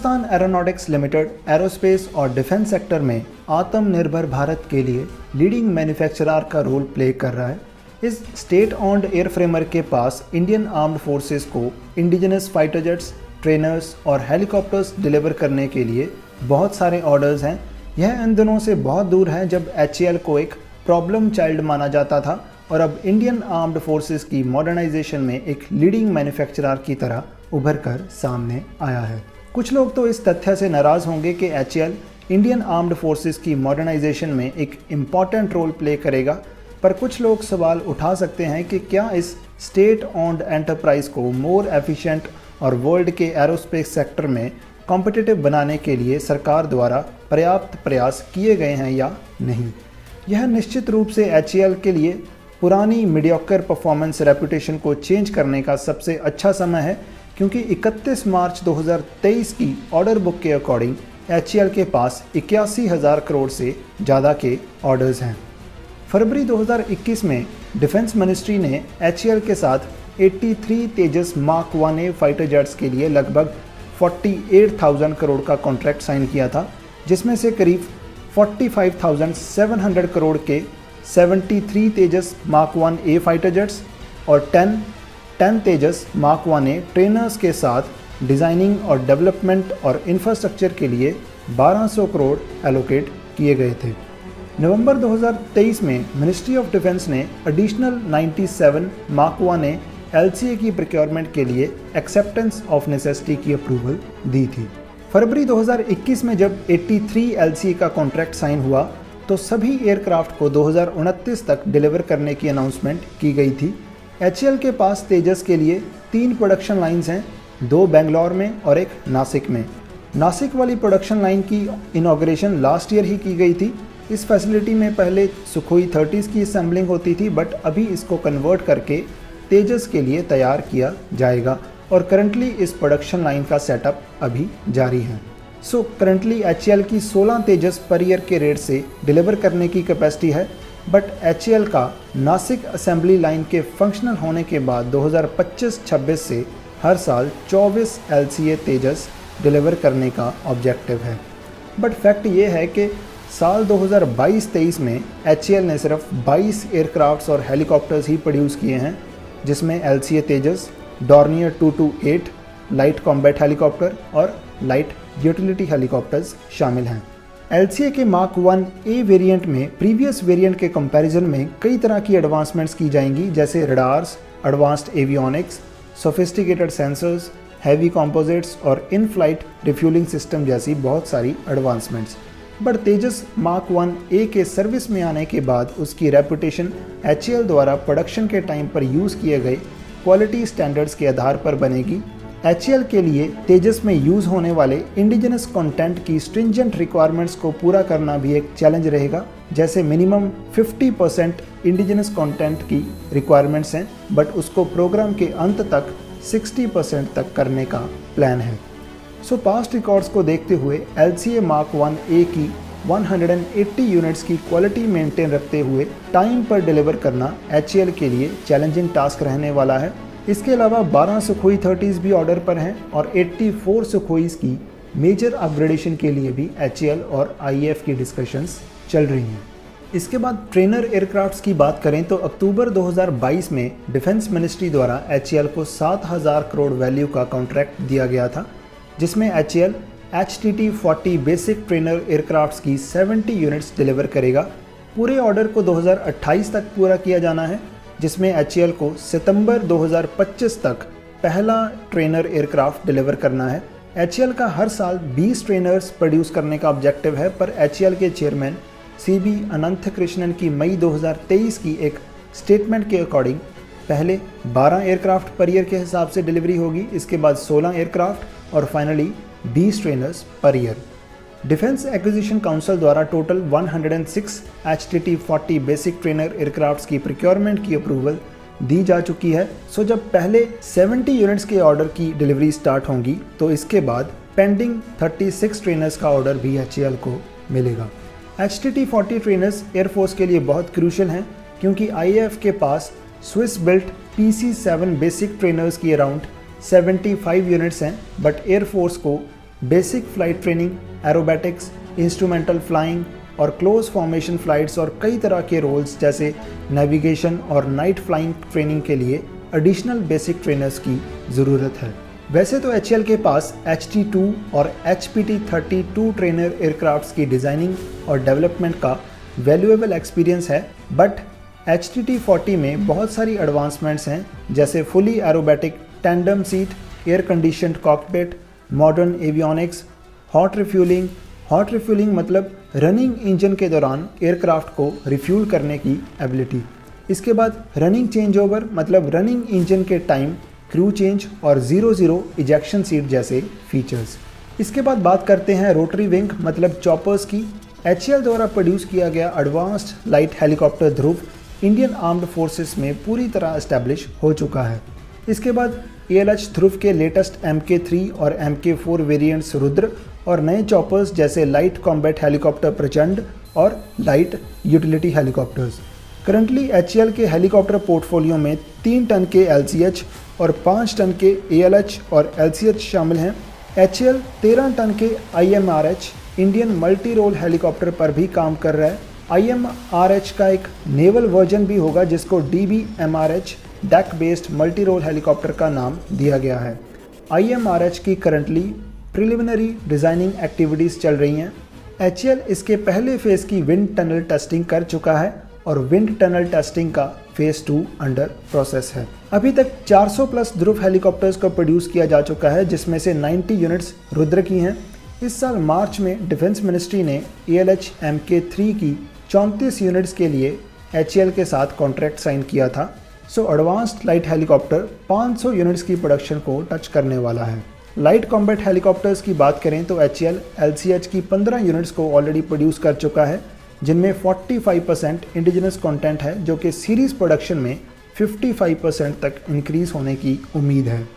Hindustan aeronautics limited aerospace और defence sector में आत्मनिर्भर भारत के लिए लीडिंग मैन्युफैक्चरर का रोल प्ले कर रहा है। इस स्टेट ऑन्ड एयरफ्रेमर के पास इंडियन आर्म्ड फोर्सेस को इंडिजिनस फाइटर जेट्स ट्रेनर्स और हेलीकॉप्टर्स डिलीवर करने के लिए बहुत सारे ऑर्डर्स हैं। यह इन दिनों से बहुत दूर है जब एच को एक प्रॉब्लम चाइल्ड माना जाता था और अब इंडियन आर्म्ड फोर्सेस की मॉडर्नाइजेशन में एक लीडिंग मैन्युफैक्चरर की तरह उभर कर सामने आया है। कुछ लोग तो इस तथ्य से नाराज़ होंगे कि एच इंडियन आर्म्ड फोर्सेस की मॉडर्नाइजेशन में एक इंपॉर्टेंट रोल प्ले करेगा, पर कुछ लोग सवाल उठा सकते हैं कि क्या इस स्टेट ऑन्ड एंटरप्राइज को मोर एफिशिएंट और वर्ल्ड के एरोस्पेस सेक्टर में कॉम्पिटिटिव बनाने के लिए सरकार द्वारा पर्याप्त प्रयास किए गए हैं या नहीं? यह निश्चित रूप से एच के लिए पुरानी मीडियोकर परफॉर्मेंस रेपुटेशन को चेंज करने का सबसे अच्छा समय है क्योंकि 31 मार्च 2023 की ऑर्डर बुक के अकॉर्डिंग एच के पास इक्यासी हज़ार करोड़ से ज़्यादा के ऑर्डर्स हैं। फरवरी 2021 में डिफेंस मिनिस्ट्री ने एच के साथ 83 Tejas mark one A fighter jets के लिए लगभग 48,000 करोड़ का कॉन्ट्रैक्ट साइन किया था जिसमें से करीब 45,700 करोड़ के 73 Tejas mark one A fighter jets और 10 10 Tejas, mark one A, trainers के साथ डिज़ाइनिंग और डेवलपमेंट और इंफ्रास्ट्रक्चर के लिए 1200 करोड़ एलोकेट किए गए थे। नवंबर 2023 में मिनिस्ट्री ऑफ़ डिफेंस ने additional 97 mark one A L की प्रिक्योरमेंट के लिए एक्सेप्टेंस ऑफ़ नेसेसिटी की अप्रूवल दी थी। फरवरी 2021 में जब 83 एल का कॉन्ट्रैक्ट साइन हुआ तो सभी एयरक्राफ्ट को दो तक डिलीवर करने की अनाउंसमेंट की गई थी। एच के पास तेजस के लिए तीन प्रोडक्शन लाइंस हैं, दो बेंगलौर में और एक नासिक में। नासिक वाली प्रोडक्शन लाइन की इनाग्रेशन लास्ट ईयर ही की गई थी। इस फैसिलिटी में पहले सुखोई थर्टीज़ की असेंबलिंग होती थी बट अभी इसको कन्वर्ट करके तेजस के लिए तैयार किया जाएगा और करंटली इस प्रोडक्शन लाइन का सेटअप अभी जारी है। सो करंटली एच की 16 तेजस पर ईयर के रेट से डिलीवर करने की कैपेसिटी है। बट एच का नासिक असेंबली लाइन के फंक्शनल होने के बाद 2025-26 से हर साल 24 एलसीए तेजस डिलीवर करने का ऑब्जेक्टिव है। बट फैक्ट ये है कि साल 2022-23 में एच ने सिर्फ़ 22 एयरक्राफ्ट्स और हेलीकॉप्टर्स ही प्रोड्यूस किए हैं, जिसमें LCA Tejas, Dornier 228 light combat helicopter और लाइट यूटिलिटी हेलीकॉप्टर्स शामिल हैं। एलसीए के मार्क वन ए वेरिएंट में प्रीवियस वेरिएंट के कंपैरिजन में कई तरह की एडवांसमेंट्स की जाएँगी, जैसे radars advanced avionics sophisticated sensors heavy composites और इन फ़्लाइट रिफ्यूलिंग सिस्टम जैसी बहुत सारी advancements but Tejas mark one A के सर्विस में आने के बाद उसकी रेपुटेशन एच द्वारा प्रोडक्शन के टाइम पर यूज़ किए गए क्वालिटी स्टैंडर्ड्स के आधार पर बनेगी। एच के लिए तेजस में यूज़ होने वाले इंडिजिनस कंटेंट की स्ट्रिंजेंट रिक्वायरमेंट्स को पूरा करना भी एक चैलेंज रहेगा। जैसे मिनिमम 50 परसेंट इंडिजिनस कॉन्टेंट की रिक्वायरमेंट्स हैं बट उसको प्रोग्राम के अंत तक 60 परसेंट तक करने का प्लान है। सो पास्ट रिकॉर्ड्स को देखते हुए L C A mark one A की 180 यूनिट्स की क्वालिटी मेंटेन रखते हुए टाइम पर डिलीवर करना एच के लिए चैलेंजिंग टास्क रहने वाला है। इसके अलावा 12 सुखोई थर्टीज़ भी ऑर्डर पर हैं और 84 सुखोईस की मेजर अपग्रेडेशन के लिए भी एच और आई की डिस्कशंस चल रही हैं। इसके बाद ट्रेनर एयरक्राफ्ट्स की बात करें तो अक्टूबर 2022 में डिफेंस मिनिस्ट्री द्वारा एच को 7000 करोड़ वैल्यू का कॉन्ट्रैक्ट दिया गया था, जिसमें H H T T forty basic trainer aircrafts की 70 यूनिट्स डिलीवर करेगा। पूरे ऑर्डर को 2028 तक पूरा किया जाना है जिसमें एच को सितंबर 2025 तक पहला ट्रेनर एयरक्राफ्ट डिलीवर करना है। एच का हर साल 20 ट्रेनर्स प्रोड्यूस करने का ऑब्जेक्टिव है, पर एच के chairman C B Ananth Krishnan की मई 2023 की एक स्टेटमेंट के अकॉर्डिंग पहले 12 एयरक्राफ्ट पर ईयर के हिसाब से डिलीवरी होगी, इसके बाद 16 एयरक्राफ्ट और finally 20 trainers per year defence acquisition council द्वारा total 106 H T forty basic trainer aircraft की प्रिक्योरमेंट की अप्रूवल दी जा चुकी है। सो जब पहले 70 यूनिट्स के ऑर्डर की डिलीवरी स्टार्ट होंगी तो इसके बाद पेंडिंग 36 ट्रेनर्स का ऑर्डर भी एच को मिलेगा। H T T forty trainers air force के लिए बहुत क्रूशल हैं, क्योंकि IAF के पास Swiss built P C seven basic trainers की अराउंड 75 यूनिट्स हैं बट एयरफोर्स को basic flight training aerobatics instrumental flying और क्लोज फॉर्मेशन फ्लाइट्स और कई तरह के रोल्स जैसे नेविगेशन और नाइट फ्लाइंग ट्रेनिंग के लिए एडिशनल बेसिक ट्रेनर्स की ज़रूरत है। वैसे तो एचएल के पास एचटी टू और H P T thirty two trainer aircraft की डिज़ाइनिंग और डेवलपमेंट का वैल्यूएबल एक्सपीरियंस है but H T T forty में बहुत सारी एडवांसमेंट्स हैं, जैसे fully aerobatic tandem seat air condition cockpit modern avionics hot refuelling hot refuelling मतलब रनिंग इंजन के दौरान एयरक्राफ्ट को रिफ्यूल करने की एबिलिटी इसके बाद रनिंग चेंज ओवर मतलब रनिंग इंजन के टाइम क्रू चेंज और ज़ीरो ज़ीरो इजेक्शन सीट जैसे फीचर्स इसके बाद बात करते हैं रोटरी विंग मतलब चॉपर्स की। एच द्वारा प्रोड्यूस किया गया advanced light helicopter Dhruv Indian armed forces में पूरी तरह इस्टेब्लिश हो चुका है। इसके बाद ए ध्रुव के लेटेस्ट एम के थ्री और M K four variants Rudra और नए चॉपर्स जैसे लाइट कॉम्बैट हेलीकॉप्टर प्रचंड और light utility helicopters currently H के हेलीकॉप्टर पोर्टफोलियो में तीन टन के एलसीएच और पाँच टन के ए और एलसीएच शामिल हैं। एच एल तेरह टन के IMRH Indian multi role helicopter पर भी काम कर रहा है। आई का एक नेवल वर्जन भी होगा, जिसको D B M R H deck based multi role helicopter का नाम दिया गया है। आईएमआरएच की करंटली प्रिलिमिनरी डिज़ाइनिंग एक्टिविटीज़ चल रही हैं। एच इसके पहले फ़ेज़ की विंड टनल टेस्टिंग कर चुका है और विंड टनल टेस्टिंग का फ़ेज़ टू अंडर प्रोसेस है। अभी तक 400 प्लस ध्रुव हेलीकॉप्टर्स को प्रोड्यूस किया जा चुका है, जिसमें से 90 यूनिट्स रुद्र की हैं। इस साल मार्च में डिफेंस मिनिस्ट्री ने A L H M K three की चौंतीस यूनिट्स के लिए एच के साथ कॉन्ट्रैक्ट साइन किया था। So advanced light helicopter 500 units की प्रोडक्शन को टच करने वाला है। लाइट कॉम्बैट हेलीकॉप्टर्स की बात करें तो एच एल की 15 यूनिट्स को ऑलरेडी प्रोड्यूस कर चुका है, जिनमें 45 परसेंट इंडिजिनस कॉन्टेंट है, जो कि सीरीज़ प्रोडक्शन में 55 परसेंट तक इंक्रीज होने की उम्मीद है।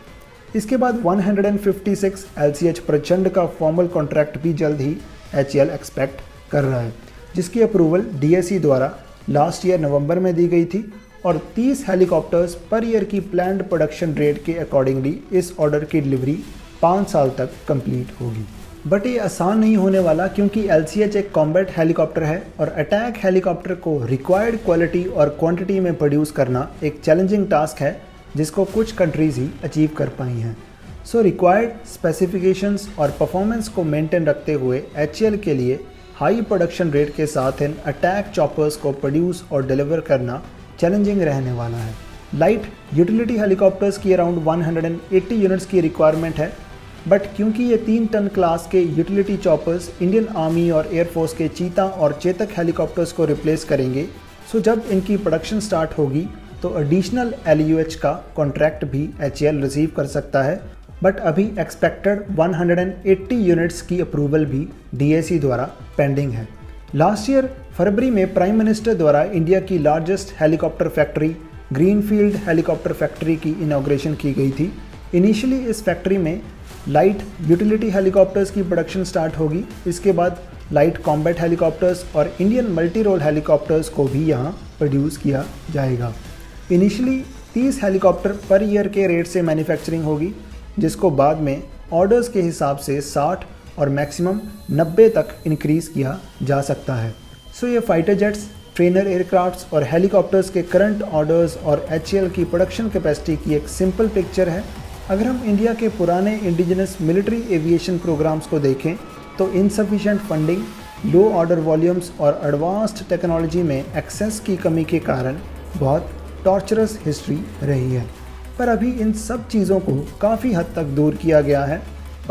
इसके बाद 156 एच प्रचंड का फॉर्मल कॉन्ट्रैक्ट भी जल्द ही एच एक्सपेक्ट कर रहा है, जिसकी अप्रूवल डी द्वारा लास्ट ईयर नवंबर में दी गई थी। और 30 हेलीकॉप्टर्स पर ईयर की प्लान्ड प्रोडक्शन रेट के अकॉर्डिंगली इस ऑर्डर की डिलीवरी पाँच साल तक कंप्लीट होगी। बट ये आसान नहीं होने वाला क्योंकि एलसीएच एक कॉम्बैट हेलीकॉप्टर है और अटैक हेलीकॉप्टर को रिक्वायर्ड क्वालिटी और क्वांटिटी में प्रोड्यूस करना एक चैलेंजिंग टास्क है, जिसको कुछ कंट्रीज़ ही अचीव कर पाई हैं। सो रिक्वायर्ड स्पेसिफिकेशंस और परफॉर्मेंस को मेंटेन रखते हुए एचएल के लिए हाई प्रोडक्शन रेट के साथ इन अटैक चॉपर्स को प्रोड्यूस और डिलीवर करना चैलेंजिंग रहने वाला है। लाइट यूटिलिटी हेलीकॉप्टर्स की अराउंड 180 यूनिट्स की रिक्वायरमेंट है। बट क्योंकि ये तीन टन क्लास के यूटिलिटी चॉपर्स इंडियन आर्मी और एयरफोर्स के चीता और चेतक हेलीकॉप्टर्स को रिप्लेस करेंगे सो जब इनकी प्रोडक्शन स्टार्ट होगी तो एडिशनल एल का कॉन्ट्रैक्ट भी एच रिसीव कर सकता है। बट अभी एक्सपेक्टेड 180 यूनिट्स की अप्रूवल भी डीएसी द्वारा पेंडिंग है। लास्ट ईयर फरवरी में प्राइम मिनिस्टर द्वारा इंडिया की largest helicopter factory greenfield helicopter factory की इनाग्रेशन की गई थी। इनिशियली इस फैक्ट्री में लाइट यूटिलिटी हेलीकॉप्टर्स की प्रोडक्शन स्टार्ट होगी। इसके बाद लाइट कॉम्बैट हेलीकॉप्टर्स और इंडियन मल्टी रोल हेलीकॉप्टर्स को भी यहाँ प्रोड्यूस किया जाएगा। इनिशियली 30 हेलीकॉप्टर पर ईयर के रेट से मैन्युफैक्चरिंग होगी, जिसको बाद में ऑर्डर्स के हिसाब से 60 और मैक्सिमम 90 तक इंक्रीज़ किया जा सकता है। सो so, ये फाइटर जेट्स ट्रेनर एयरक्राफ्ट्स और हेलीकॉप्टर्स के करंट ऑर्डर्स और एच की प्रोडक्शन कैपेसिटी की एक सिंपल पिक्चर है। अगर हम इंडिया के पुराने इंडिजिनस मिलिट्री एविएशन प्रोग्राम्स को देखें तो insufficient funding low order volumes और एडवांस्ड टेक्नोलॉजी में एक्सेस की कमी के कारण बहुत टॉर्चरस हिस्ट्री रही है। पर अभी इन सब चीज़ों को काफ़ी हद तक दूर किया गया है।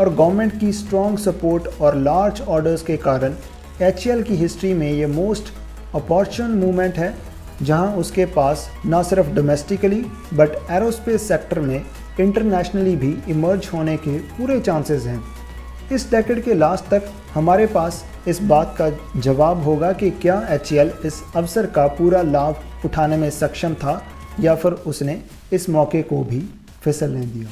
और गवर्नमेंट की स्ट्रॉन्ग सपोर्ट और लार्ज ऑर्डर्स के कारण एच की हिस्ट्री में ये मोस्ट अपॉर्चुन मूवमेंट है, जहाँ उसके पास न सिर्फ़ डोमेस्टिकली बट एरोस्पेस सेक्टर में इंटरनेशनली भी इमर्ज होने के पूरे चांसेस हैं। इस डेकेड के लास्ट तक हमारे पास इस बात का जवाब होगा कि क्या एच इस अवसर का पूरा लाभ उठाने में सक्षम था, या फिर उसने इस मौके को भी फिसलने दिया।